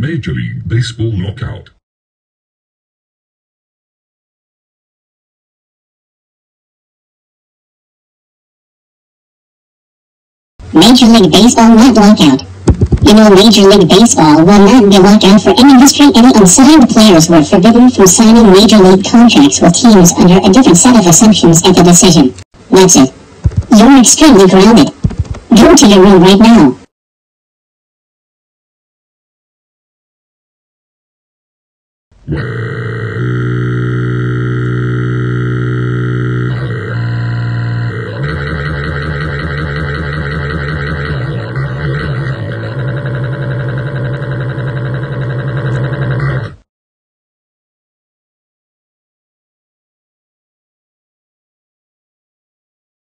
Major League Baseball Lockout. Major League Baseball not lockout. You know Major League Baseball will not be lockout for any history. Any unsigned players were forbidden from signing Major League contracts with teams under a different set of assumptions at the decision. That's it. You're extremely grounded. Go to your room right now. Yeah.